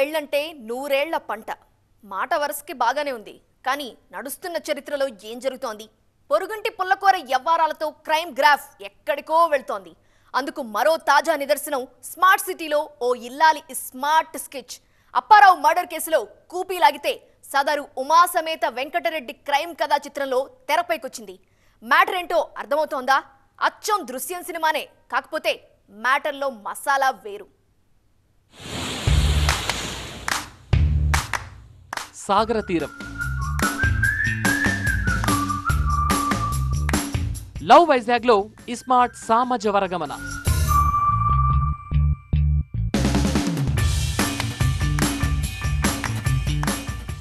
పెళ్ళంటే నూరేళ్ళ పంట. మాట వరుసకి బాగానే ఉంది. కానీ నడుస్తున్న చరిత్రలో ఏం జరుగుతోంది? పొరుగుంటి పుల్లకూర వ్యవహారాలతో క్రైమ్ గ్రాఫ్ ఎక్కడికో వెళ్తోంది. అందుకు మరో తాజా నిదర్శనం స్మార్ట్ సిటీలో ఓ ఇల్లాలి స్మార్ట్ స్కెచ్. అప్పారావు మర్డర్ కేసులో కూపీ లాగితే సదరు ఉమా సమేత వెంకటరెడ్డి క్రైమ్ కథా చిత్రంలో తెరపైకొచ్చింది. మ్యాటర్ ఏంటో అర్థమవుతోందా? అచ్చం దృశ్యం సినిమానే. కాకపోతే మ్యాటర్లో మసాలా వేరు. సాగర తీరం. లవ్ వైజాగ్లో ఇస్మార్ట్ సామజ వరగమన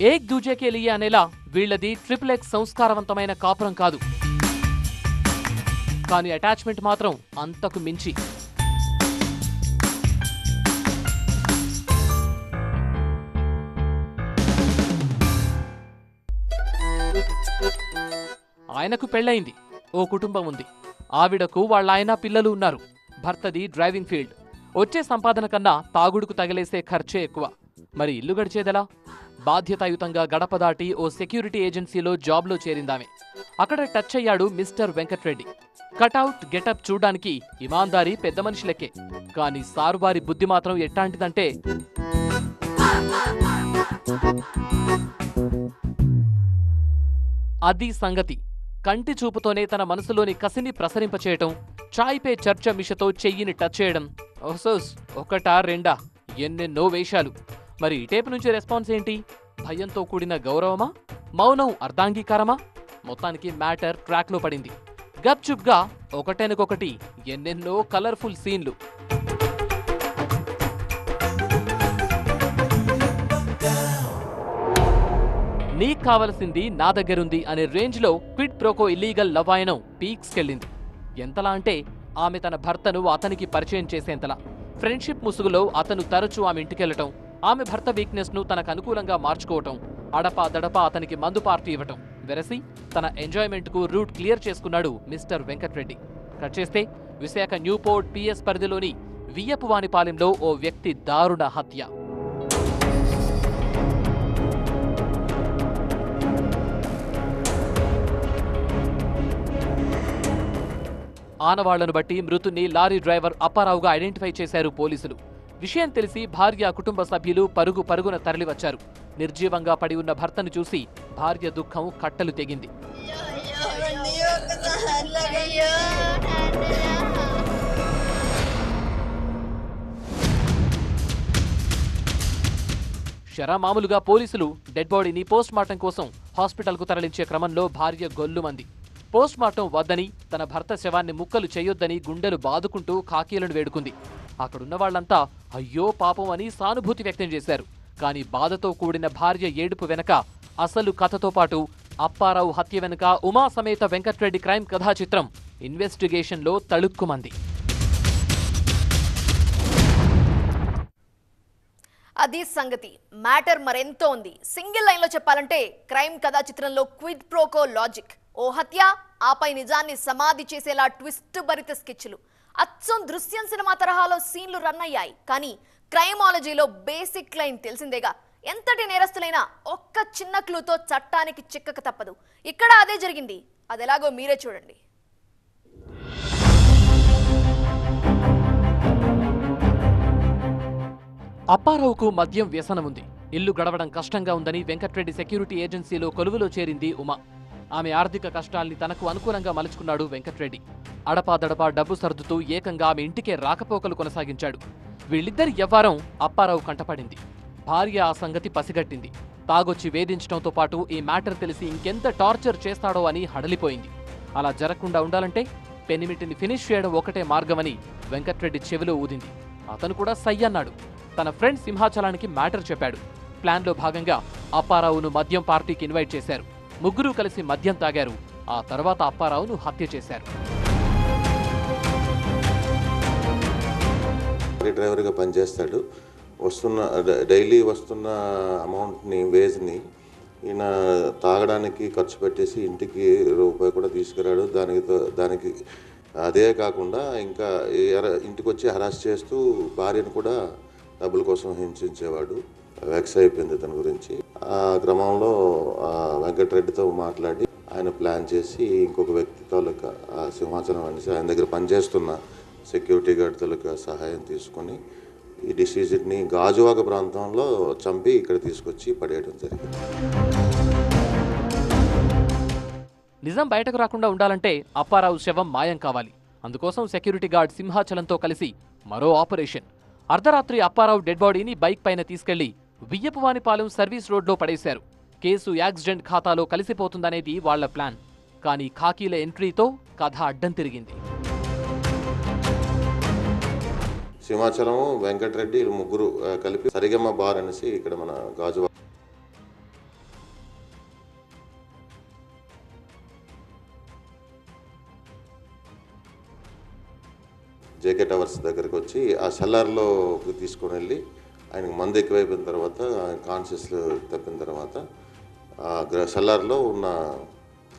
ఏక్ దూజేకే లియే అనేలా వీళ్ళది ట్రిపుల్ ఎక్స్ సంస్కారవంతమైన కాపురం కాదు. కానీ అటాచ్మెంట్ మాత్రం అంతకు మించి. ఆయనకు పెళ్ళయింది. ఓ కుటుంబం ఉంది. ఆవిడకు వాళ్ళ ఆయన పిల్లలు ఉన్నారు. భర్తది డ్రైవింగ్ ఫీల్డ్. వచ్చే సంపాదన కన్నా తాగుడుకు తగిలేసే ఖర్చే ఎక్కువ. మరి ఇల్లు గడిచేదెలా? బాధ్యతాయుతంగా గడప దాటి ఓ సెక్యూరిటీ ఏజెన్సీలో జాబ్లో చేరిందామె. అక్కడ టచ్ అయ్యాడు మిస్టర్ వెంకట్రెడ్డి. కటౌట్ గెటప్ చూడ్డానికి ఇమాందారి పెద్ద మనిషి లెక్కే. కానీ సారువారి బుద్ధి మాత్రం ఎట్టాంటిదంటే అది సంగతి. కంటి చూపుతోనే తన మనసులోని కసిని ప్రసరింపచేయటం చాయ్ పే చర్చ మిషతో చెయ్యిని టచ్ చేయడం. ఓసోస్ ఒకటా రెండా? ఎన్నెన్నో వేషాలు. మరి ఇటేపు నుంచి రెస్పాన్స్ ఏంటి? భయంతో కూడిన గౌరవమా? మౌనం అర్ధాంగీకారమా? మొత్తానికి మ్యాటర్ ట్రాక్లో పడింది. గప్చుప్గా ఒకటెనకొకటి ఎన్నెన్నో కలర్ఫుల్ సీన్లు. నీకు కావలసింది నా దగ్గరుంది అనే రేంజ్లో క్విడ్ ప్రోకో ఇల్లీగల్ లవాయనం పీక్స్కెళ్ళింది. ఎంతలా అంటే ఆమె తన భర్తను అతనికి పరిచయం చేసేంతలా. ఫ్రెండ్షిప్ ముసుగులో అతను తరచూ ఆమె ఇంటికెళ్ళటం ఆమె భర్త వీక్నెస్ను తనకు అనుకూలంగా మార్చుకోవటం అడపా దడపా అతనికి మందు పార్టీ ఇవ్వటం. వెరసి తన ఎంజాయ్మెంట్కు రూట్ క్లియర్ చేసుకున్నాడు మిస్టర్ వెంకట్రెడ్డి. కట్ చేస్తే విశాఖ న్యూపోర్ట్ పిఎస్ పరిధిలోని వియ్యపువానిపాలెంలో ఓ వ్యక్తి దారుణ హత్య. ఆనవాళ్ళను బట్టి మృతుని లారీ డ్రైవర్ అప్పారావుగా ఐడెంటిఫై చేశారు పోలీసులు. విషయం తెలిసి భార్య కుటుంబ సభ్యులు పరుగు పరుగున తరలివచ్చారు. నిర్జీవంగా పడి ఉన్న భర్తను చూసి భార్య దుఃఖం కట్టలు తెగింది. షరా మామూలుగా పోలీసులు డెడ్ బాడీని పోస్ట్ మార్టం కోసం హాస్పిటల్కు తరలించే క్రమంలో భార్య గొల్లుమంది పోస్ట్మార్టం వద్దని తన భర్త శవాన్ని ముక్కలు చేయొద్దని గుండెలు బాదుకుంటూ కాకీలను వేడుకుంది. అక్కడున్న వాళ్ళంతా అయ్యో పాపం అని సానుభూతి వ్యక్తం చేశారు. కానీ బాధతో కూడిన భార్య ఏడుపు వెనక అసలు కథతో పాటు అప్పారావు హత్య వెనుక ఉమా సమేత వెంకట్రెడ్డి క్రైమ్ కథా చిత్రం ఇన్వెస్టిగేషన్లో తళుక్కుమంది. అది సంగతి. మ్యాటర్ మరెంతో ఉంది? సింగిల్ లైన్లో చెప్పాలంటే క్రైమ్ కథా చిత్రంలో క్విడ్ ప్రోకో లాజిక్. ఓ హత్య ఆపై నిజాన్ని సమాధి చేసేలా ట్విస్ట్ భరిత స్కెచ్లు. అచ్చం దృశ్యం సినిమా తరహాలో సీన్లు రన్ అయ్యాయి. కానీ క్రైమాలజీలో బేసిక్ లైన్ తెలిసిందేగా. ఎంతటి నేరస్తులైనా ఒక్క చిన్న క్లూతో చట్టానికి చిక్కక తప్పదు. ఇక్కడ అదే జరిగింది. అదెలాగో మీరే చూడండి. అప్పారావుకు మద్యం వ్యసనం ఉంది ఇల్లు గడవడం కష్టంగా ఉందని వెంకట్రెడ్డి సెక్యూరిటీ ఏజెన్సీలో కొలువులో చేరింది ఉమా. ఆమె ఆర్థిక కష్టాల్ని తనకు అనుకూలంగా మలుచుకున్నాడు వెంకట్రెడ్డి. అడపాదడపా డబ్బు సర్దుతూ ఏకంగా ఆమె ఇంటికే రాకపోకలు కొనసాగించాడు. వీళ్ళిద్దరి వ్యవహారం అప్పారావు కంటపడింది. భార్య ఆ సంగతి పసిగట్టింది. తాగొచ్చి వేధించడంతో పాటు ఈ మ్యాటర్ తెలిసి ఇంకెంత టార్చర్ చేస్తాడో అని హడలిపోయింది. అలా జరగకుండా ఉండాలంటే పెనిమిటిని ఫినిష్ చేయడం ఒకటే మార్గమని వెంకట్రెడ్డి చెవిలో ఊదింది. అతను కూడా సై అన్నాడు. తన ఫ్రెండ్ సింహాచలానికి మ్యాటర్ చెప్పాడు. ప్లాన్లో భాగంగా అప్పారావును మద్యం పార్టీకి ఇన్వైట్ చేశారు. ముగ్గురు కలిసి మద్యం తాగారు. ఆ తర్వాత అప్పారావును హత్య చేశారు. డ్రైవర్గా పనిచేస్తాడు. వస్తున్న డ- డైలీ వస్తున్న అమౌంట్ని వేజ్ని ఈయన తాగడానికి ఖర్చు పెట్టేసి ఇంటికి రూపాయి కూడా తీసుకురాడు. దానికి తో- దానికి అదే కాకుండా ఇంకా ఇంటికి వచ్చి హరాస్ చేస్తూ భార్యను కూడా డబ్బుల కోసం హింసించేవాడు. వ్యాక్స్ అయిపోయింది తన గురించి. ఆ క్రమంలో వెంకటరెడ్డితో మాట్లాడి ఆయన ప్లాన్ చేసి ఇంకొక వ్యక్తి తాలూకా సింహాచలం అనేసి ఆయన దగ్గర పనిచేస్తున్న సెక్యూరిటీ గార్డ్ తాలూకా సహాయం తీసుకొని ఈ డిసీజ్ని గాజువాక ప్రాంతంలో చంపి ఇక్కడ తీసుకొచ్చి పడేయడం జరిగింది. నిజం బయటకు రాకుండా ఉండాలంటే అప్పారావు శవం మాయం కావాలి. అందుకోసం సెక్యూరిటీ గార్డ్ సింహాచలంతో కలిసి మరో ఆపరేషన్. అర్ధరాత్రి అప్పారావు డెడ్ బాడీని బైక్ పైన తీసుకెళ్ళి వియ్యపువానిపాలెం సర్వీస్ రోడ్లో పడేశారు. కేసు యాక్సిడెంట్ ఖాతాలో కలిసిపోతుందనేది వాళ్ళ ప్లాన్. కానీ ఖాకీల ఎంట్రీతో కథ అడ్డం తిరిగింది. సింహాచలం వెంకటరెడ్డి వీళ్ళు ముగ్గురు కలిపి సరిగమ్మ బార్ అనేసి ఇక్కడ మన గాజు జేకే టవర్స్ దగ్గరకు వచ్చి ఆ సెల్లార్లో తీసుకొని వెళ్ళి ఆయనకు మందు ఎక్కువైపోయిన తర్వాత ఆయన కాన్షియస్ తప్పిన తర్వాత ఆ సెల్లార్లో ఉన్న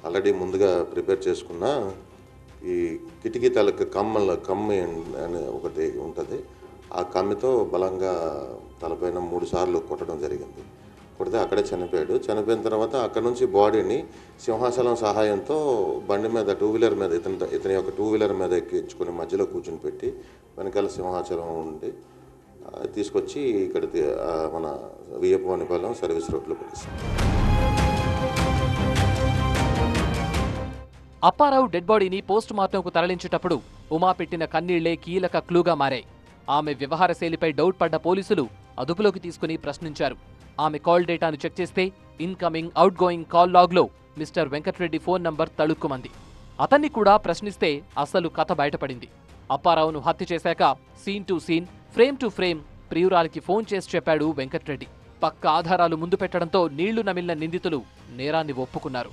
ఆల్రెడీ ముందుగా ప్రిపేర్ చేసుకున్న ఈ కిటికీ తలకు కమ్మల కమ్మి అని ఒకటి ఉంటుంది. ఆ కమ్మితో బలంగా తలపైన మూడు సార్లు కొట్టడం జరిగింది. కొడితే అక్కడే చనిపోయాడు. చనిపోయిన తర్వాత అక్కడ నుంచి బాడీని సింహాచలం సహాయంతో బండి మీద టూ వీలర్ మీద ఇతని ఇతని యొక్క టూ వీలర్ మీద ఎక్కించుకొని మధ్యలో కూర్చుని పెట్టి వెనకాల సింహాచలం ఉండి తీసుకొచ్చి ఇక్కడ మన వియ్యపవానిపాలెం సర్వీస్ రోడ్లో పడేసాం అప్పారావు డెడ్ బాడీని పోస్ట్ మార్టంకు తరలించేటప్పుడు ఉమా పెట్టిన కన్నీళ్ళే కీలక క్లూగా మారాయి. ఆమె వ్యవహార శైలిపై డౌట్ పడ్డ పోలీసులు అదుపులోకి తీసుకుని ప్రశ్నించారు. ఆమె కాల్ డేటాను చెక్ చేస్తే ఇన్కమింగ్ అవుట్ గోయింగ్ కాల్ లాగ్లో మిస్టర్ వెంకట్రెడ్డి ఫోన్ నంబర్ తళుక్కుమంది. అతన్ని కూడా ప్రశ్నిస్తే అసలు కథ బయటపడింది. అప్పారావును హత్య చేశాక scene to scene frame to frame ప్రియురాలికి phone చేసి చెప్పాడు వెంకట్రెడ్డి. పక్క ఆధారాలు ముందు పెట్టడంతో నీళ్ళు నమిలిన నిందితులు నేరాన్ని ఒప్పుకున్నారు.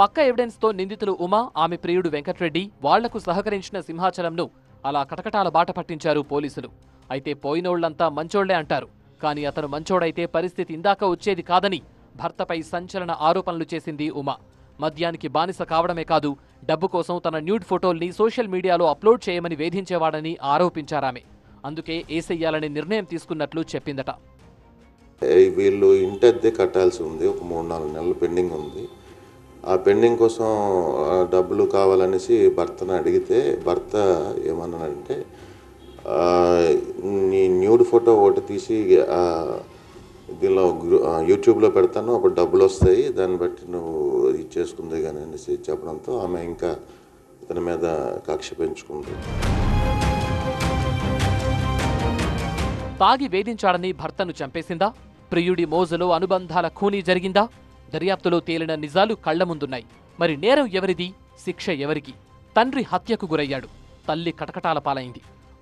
పక్క ఎవిడెన్స్తో నిందితులు ఉమా ఆమె ప్రియుడు వెంకట్రెడ్డి వాళ్ళకు సహకరించిన సింహాచలంను అలా కటకటాల బాట పట్టించారు పోలీసులు. అయితే పోయినోళ్ళంతా మంచోళ్ళే అంటారు. కానీ అతను మంచోడైతే పరిస్థితి ఇందాక వచ్చేది కాదని భర్తపై సంచలన ఆరోపణలు చేసింది ఉమా. మద్యానికి బానిస కావడమే కాదు డబ్బు కోసం తన న్యూడ్ ఫోటోల్ని సోషల్ మీడియాలో అప్లోడ్ చేయమని వేధించేవాడని ఆరోపించారామె అందుకే ఏసెయ్యాలని నిర్ణయం తీసుకున్నట్లు చెప్పిందట. వీళ్ళు ఇంటి అద్దె కట్టాల్సి ఉంది. ఒక మూడు నాలుగు నెలలు పెండింగ్ ఉంది. ఆ పెండింగ్ కోసం డబ్బులు కావాలనేసి భర్తను అడిగితే భర్త ఏమన్నాడంటే నీ న్యూడ్ ఫోటో ఒకటి తీసి దీనిలో యూట్యూబ్లో పెడతాను అప్పుడు డబ్బులు వస్తాయి దాన్ని బట్టి నువ్వు ఇది చేసుకుంది కానీ అనేసి చెప్పడంతో ఆమె ఇంకా ఇతని మీద కక్ష పెంచుకుంది. తాగి వేధించాడని భర్తను చంపేసిందా? ప్రియుడి మోజులో అనుబంధాల ఖూనీ జరిగిందా? దర్యాప్తులో తేలిన నిజాలు కళ్ళ ముందున్నాయి. మరి నేరం ఎవరిది? శిక్ష ఎవరికి? తండ్రి హత్యకు గురయ్యాడు. తల్లి కటకటాల పాలైంది.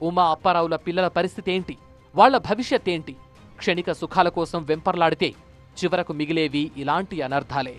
ఉమా అప్పారావుల పిల్లల పరిస్థితి ఏంటి? వాళ్ళ భవిష్యత్ ఏంటి క్షణిక సుఖాల కోసం వెంపర్లాడితే చివరకు మిగిలేవి ఇలాంటి అనర్థాలే